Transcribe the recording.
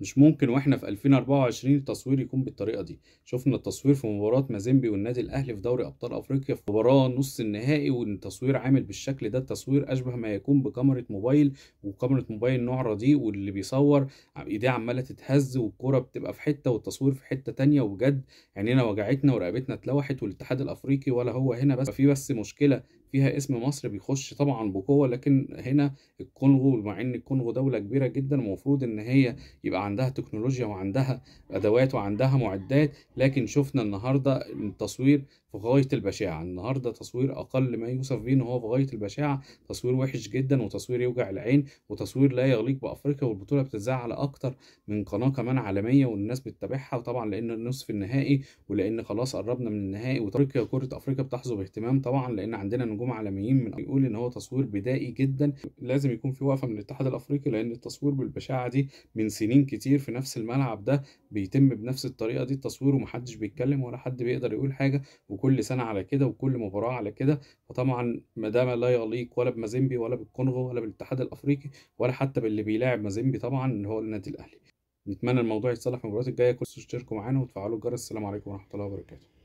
مش ممكن وإحنا في 2024 التصوير يكون بالطريقة دي. شفنا التصوير في مباراة مازيمبي والنادي الأهلي في دوري أبطال أفريقيا في مباراة نص النهائي والتصوير عامل بالشكل ده التصوير أشبه ما يكون بكاميرا موبايل وكاميرا موبايل نوع رديء واللي بيصور إيديه عمالة تتهز والكوره بتبقى في حتة والتصوير في حتة تانية وبجد عينينا وجعتنا ورقبتنا اتلوحت والاتحاد الأفريقي ولا هو هنا بس. في بس مشكلة فيها اسم مصر بيخش طبعا بقوة لكن هنا الكونغو مع إن الكونغو دولة كبيرة جدا ومفروض إن هي يبقى عندها تكنولوجيا وعندها أدوات وعندها معدات لكن شفنا النهارده التصوير في غاية البشاعة. النهارده تصوير أقل ما يوصف به إن هو في غاية البشاعة. تصوير وحش جدا وتصوير يوجع العين وتصوير لا يليق بأفريقيا والبطولة بتذاع على أكتر من قناة كمان عالمية والناس بتتابعها. وطبعا لأن النصف النهائي ولأن خلاص قربنا من النهائي وأفريقيا كره أفريقيا بتحظى باهتمام طبعا لأن عندنا نجوم عالميين. من بيقول إن هو تصوير بدائي جدا. لازم يكون في وقفة من الاتحاد الأفريقي لأن التصوير بالبشاعة دي من سنين كتير في نفس الملعب ده بيتم بنفس الطريقة دي. التصوير ومحدش بيتكلم ولا حد بيقدر يقول حاجة وكل سنة على كده وكل مباراه على كده فطبعا ما دام لا يليق ولا بمازيمبي ولا بالكونغو ولا بالاتحاد الأفريقي ولا حتى باللي بيلاعب مازيمبي طبعا اللي هو النادي الأهلي. نتمنى الموضوع يتصلح في المباريات الجاية. كل تشتركوا معانا وتفعلوا الجرس. السلام عليكم ورحمة الله وبركاته.